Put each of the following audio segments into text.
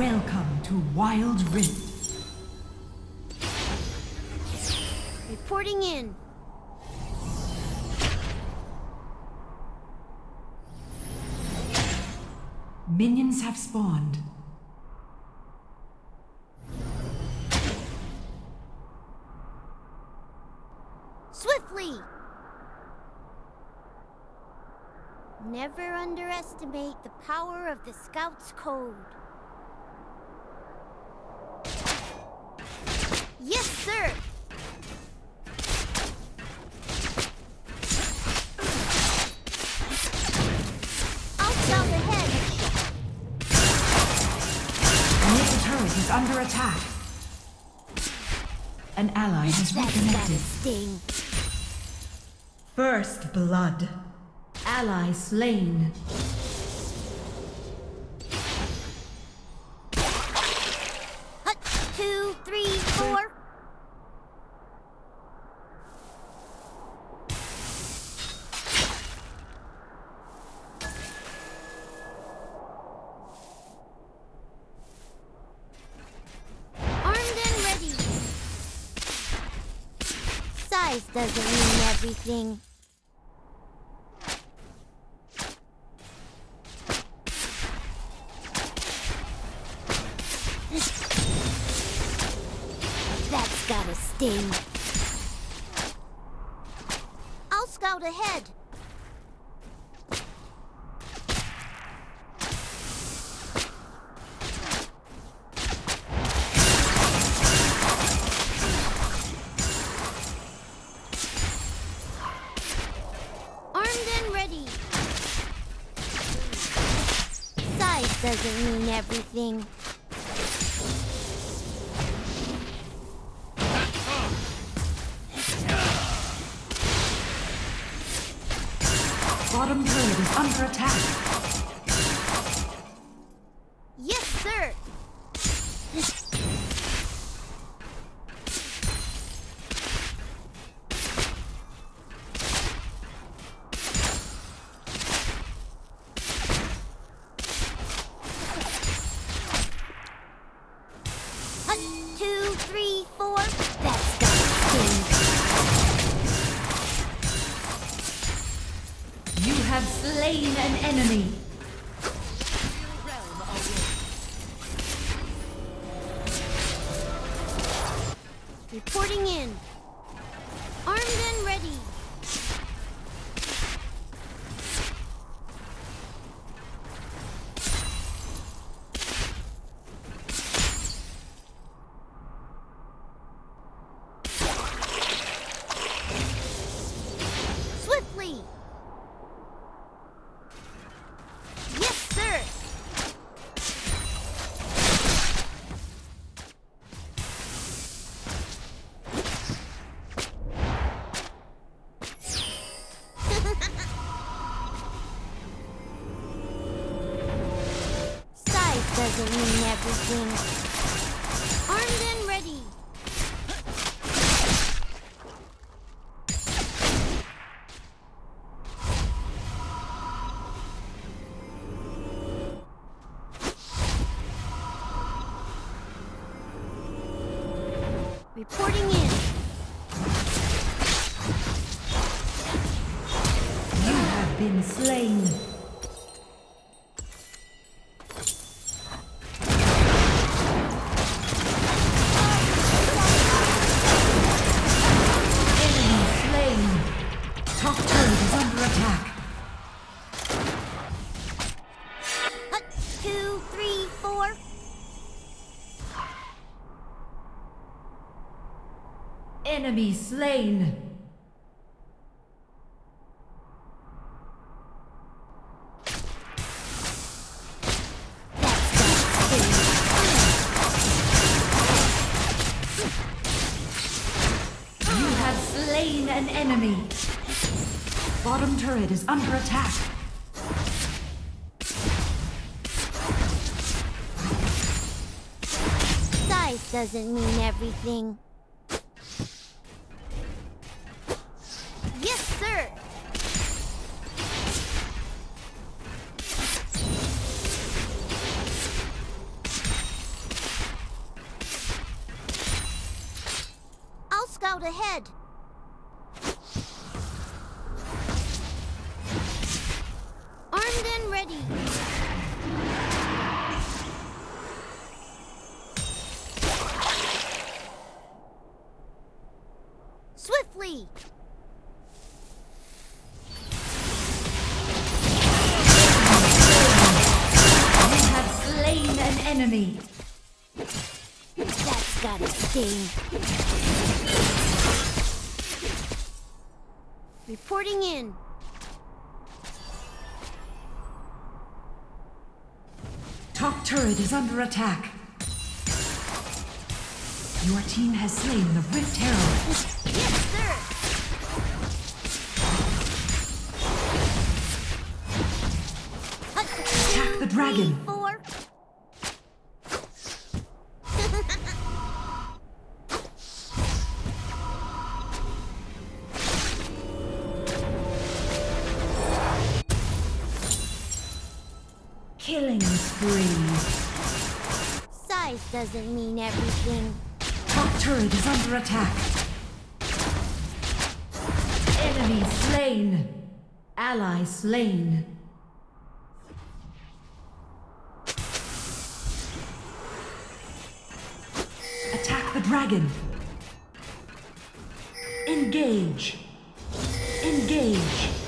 Welcome to Wild Rift. Reporting in. Minions have spawned. Swiftly! Never underestimate the power of the Scout's Code. Yes, sir! I'll scout ahead. Middle turret is under attack. An ally has reconnected. sting. First blood. Ally slain. Doesn't mean everything. That's got a sting. I'll scout ahead. Armed and ready. Size doesn't mean everything. Bottom turret is under attack. Enemy. Everything. Armed and ready. Reporting in. You have been slain. Enemy slain. You have slain an enemy. Bottom turret is under attack. Size doesn't mean everything. Ahead. Armed and ready. Swiftly. You have slain an enemy. That's gotta sting. Reporting in. Top turret is under attack. Your team has slain the Rift Herald. Yes, sir. Attack the dragon. Doesn't mean everything. Top turret is under attack. Enemy slain. Ally slain. Attack the dragon. Engage. Engage.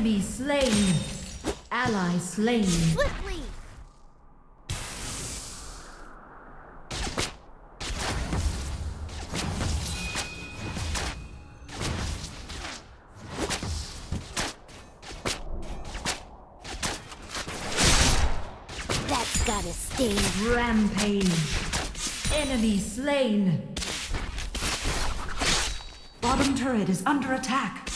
Enemy slain. Ally slain. Swiftly. That's gotta stay. Rampage. Enemy slain. Bottom turret is under attack.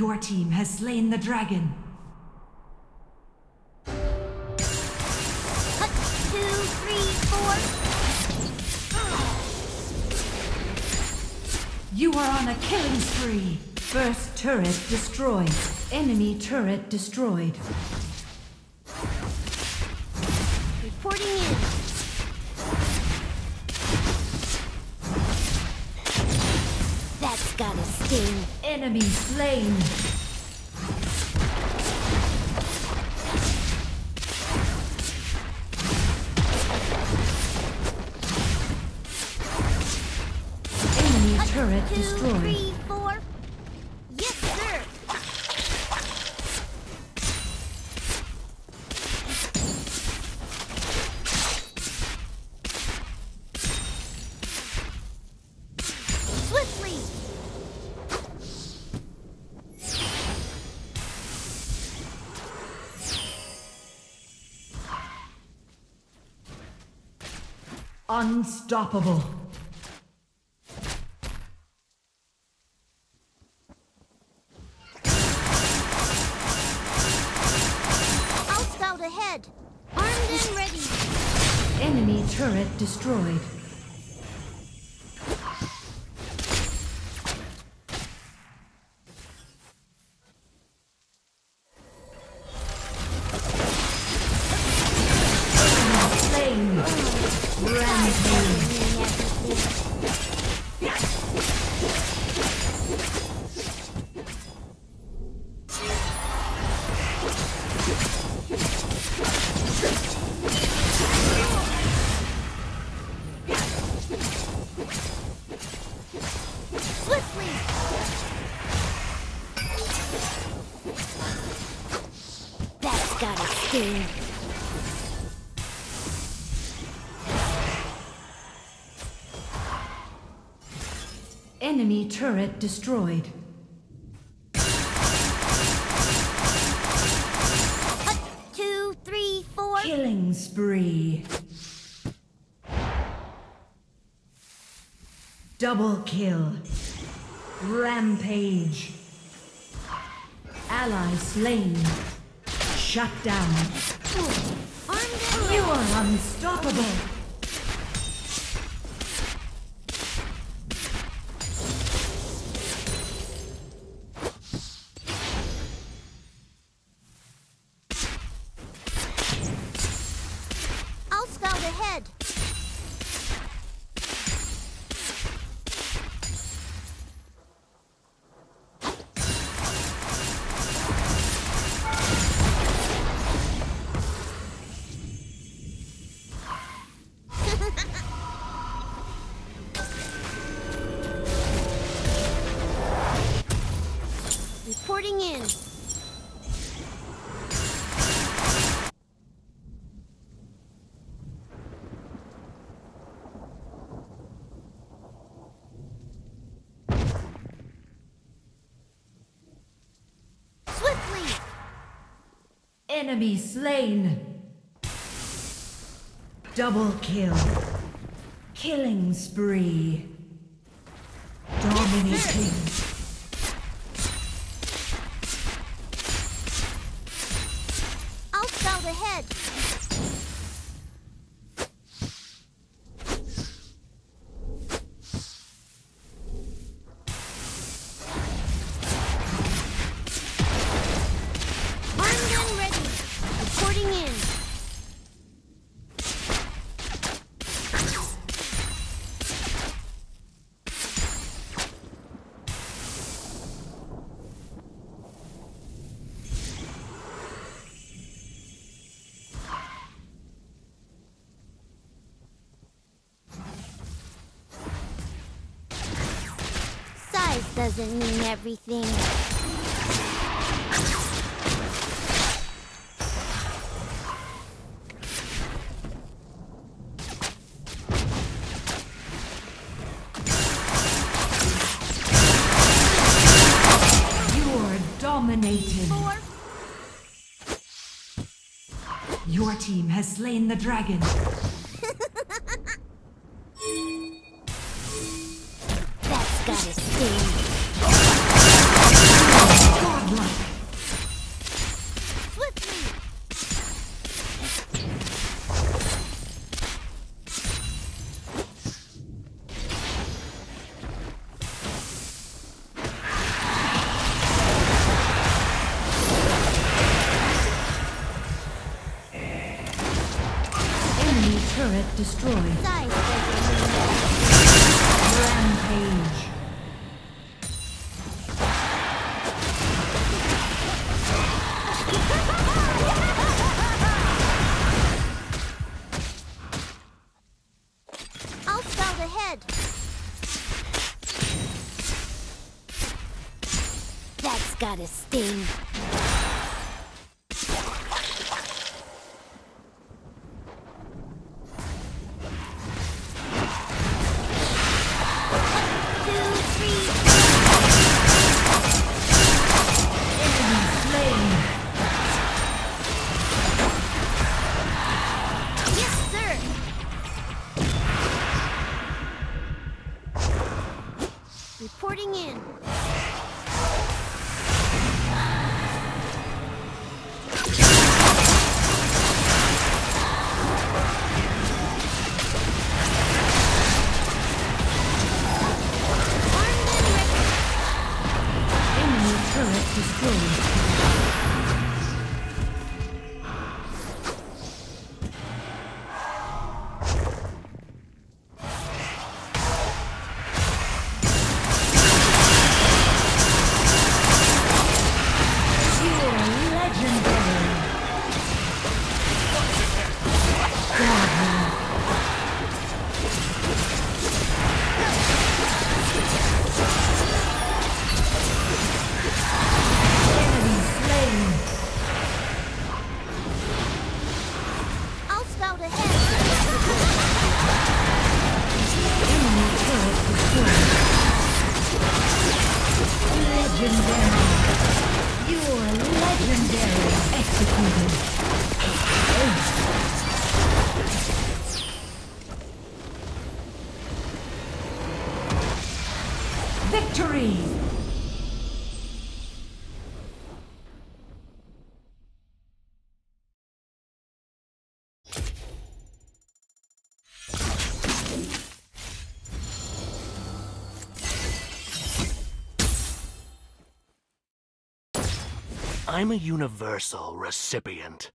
Your team has slain the dragon. Cut, two, three, four. You are on a killing spree. First turret destroyed. Enemy turret destroyed. Enemy slain. Enemy turret destroyed. Unstoppable. Scout ahead. Armed and ready. Enemy turret destroyed. Enemy turret destroyed. Cut, two, three, four. Killing spree. Double kill. Rampage. Ally slain. Shut down. You are unstoppable. Enemy slain. Double kill. Killing spree. Dominating. Doesn't mean everything. You're dominated. Four. Your team has slain the dragon. Destroyed. Rampage. I'll scout ahead. That's gotta sting. I'm a universal recipient.